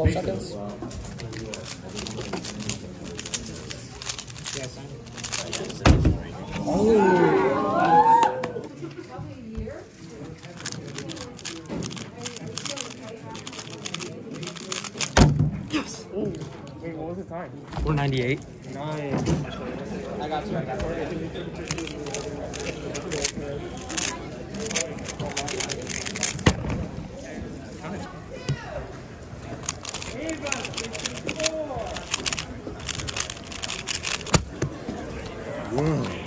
12 seconds. Wait, what was the time? 498. Nice. I got you. I got you. Way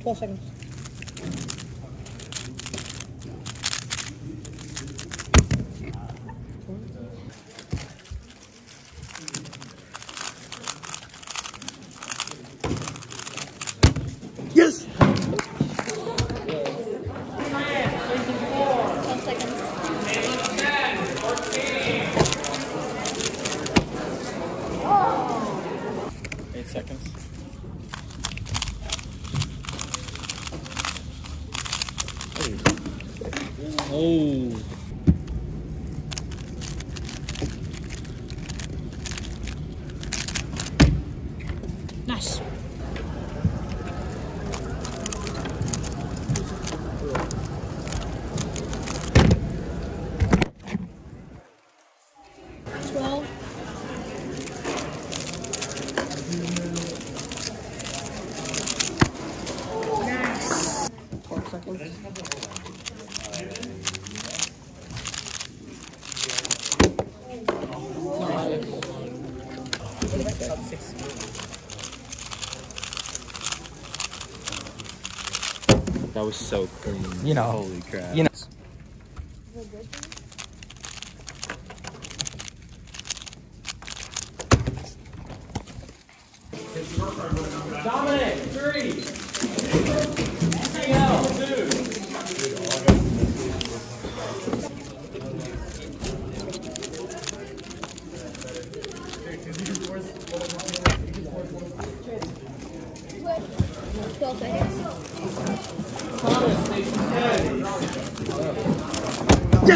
12 seconds. Seconds. Oh. Nice. Twelve. Twelve seconds. That was so clean. You know. Holy crap. You know.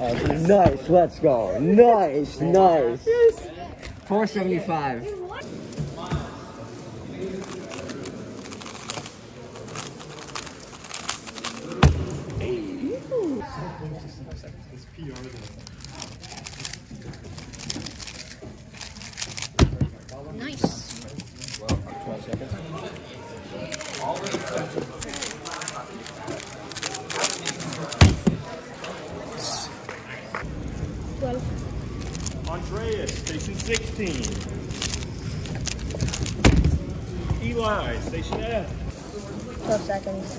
Nice, let's go. Nice, nice. 475. Nice. Station 16. Eli, station F. Twelve seconds.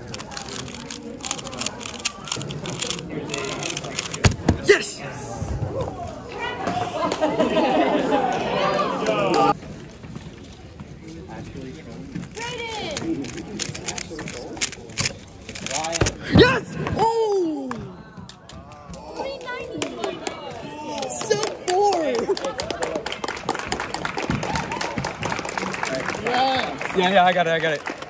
Yeah, yeah, I got it, I got it.